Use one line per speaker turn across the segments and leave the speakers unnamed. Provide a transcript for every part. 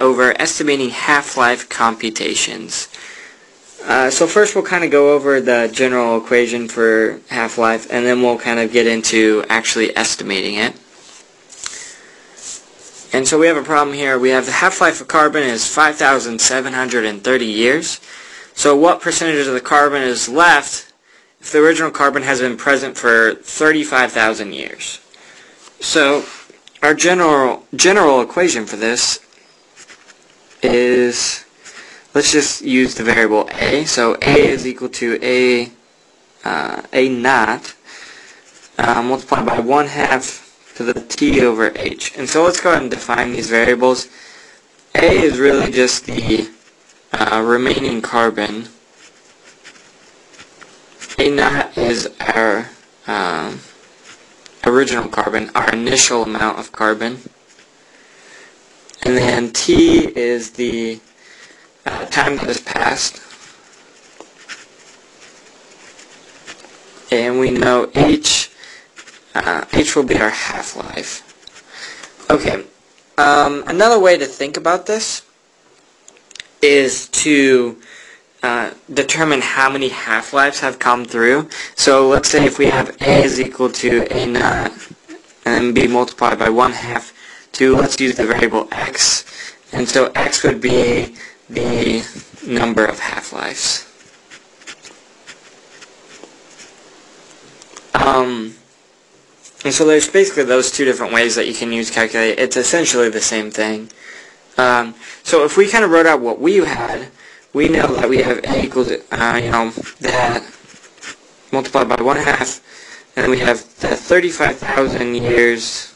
over estimating half-life computations. Uh, so first we'll kind of go over the general equation for half-life and then we'll kind of get into actually estimating it. And so we have a problem here. We have the half-life of carbon is 5,730 years. So what percentage of the carbon is left if the original carbon has been present for 35,000 years? So our general general equation for this is let's just use the variable a. So a is equal to a uh, a naught uh, multiplied by one half to the t over h. And so let's go ahead and define these variables. A is really just the uh, remaining carbon. A naught is our um, original carbon, our initial amount of carbon. And then T is the uh, time that has passed. And we know H, uh, H will be our half-life. Okay, um, another way to think about this is to uh, determine how many half-lives have come through. So let's say if we have A is equal to A naught and B multiplied by 1 half to, let's use the variable X. And so X would be the number of half-lives. Um, and so there's basically those two different ways that you can use calculate. It's essentially the same thing. Um, so if we kind of wrote out what we had, we know that we have a equals, uh, you know, that multiplied by one half, and we have the 35,000 years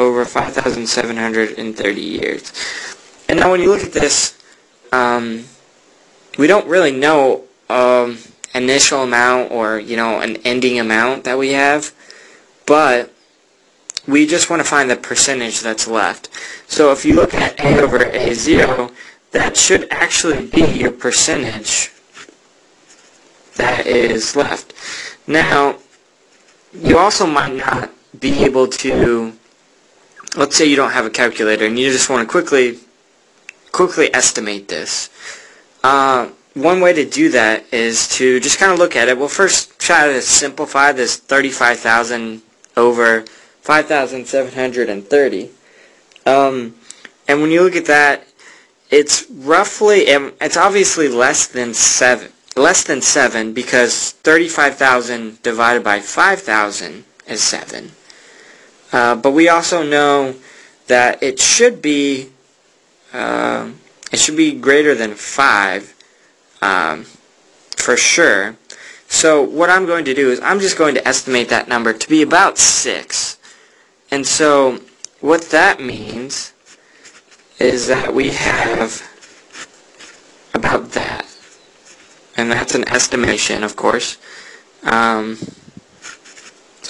over 5,730 years. And now when you look at this, um, we don't really know um, initial amount or, you know, an ending amount that we have, but we just want to find the percentage that's left. So if you look at A over A0, that should actually be your percentage that is left. Now, you also might not be able to, let's say you don't have a calculator and you just want to quickly, quickly estimate this. Uh, one way to do that is to just kind of look at it. Well, first try to simplify this 35,000 over 5,730. Um, and when you look at that, it's roughly, um, it's obviously less than 7, less than 7 because 35,000 divided by 5,000 is 7. Uh, but we also know that it should be, uh, it should be greater than 5 um, for sure. So what I'm going to do is I'm just going to estimate that number to be about 6. And so what that means is that we have about that. And that's an estimation, of course. Um,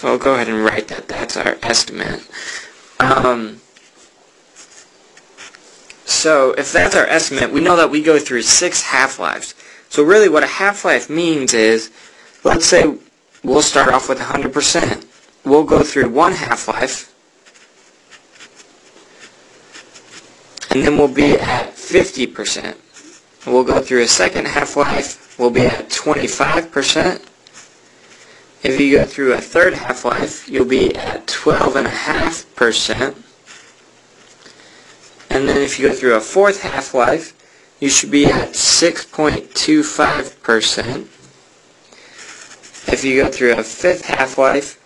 so I'll go ahead and write that. That's our estimate. Um, so if that's our estimate, we know that we go through six half-lives. So really what a half-life means is, let's say we'll start off with 100%. We'll go through one half-life, and then we'll be at 50%. We'll go through a second half-life, we'll be at 25%. If you go through a third half-life, you'll be at 12.5%. And then if you go through a fourth half-life, you should be at 6.25%. If you go through a fifth half-life,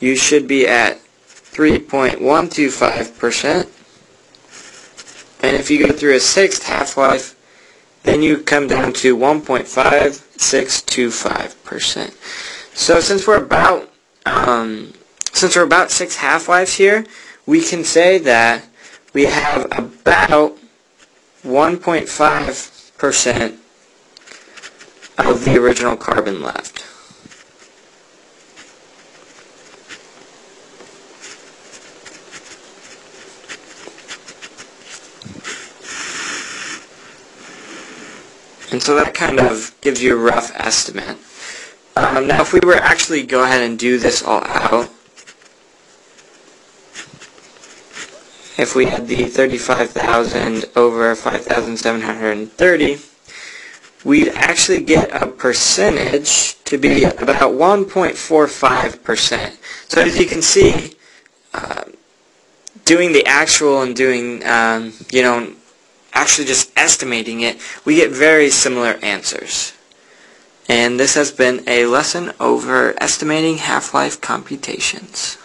you should be at 3.125%. And if you go through a sixth half-life, then you come down to 1.5625%. So since we're about um, since we're about six half-lives here, we can say that we have about 1.5% of the original carbon left. And so that kind of gives you a rough estimate. Um, now if we were actually go ahead and do this all out, if we had the 35,000 over 5,730, we'd actually get a percentage to be about 1.45%. So as you can see, uh, doing the actual and doing, um, you know, actually just estimating it, we get very similar answers. And this has been a lesson over estimating half-life computations.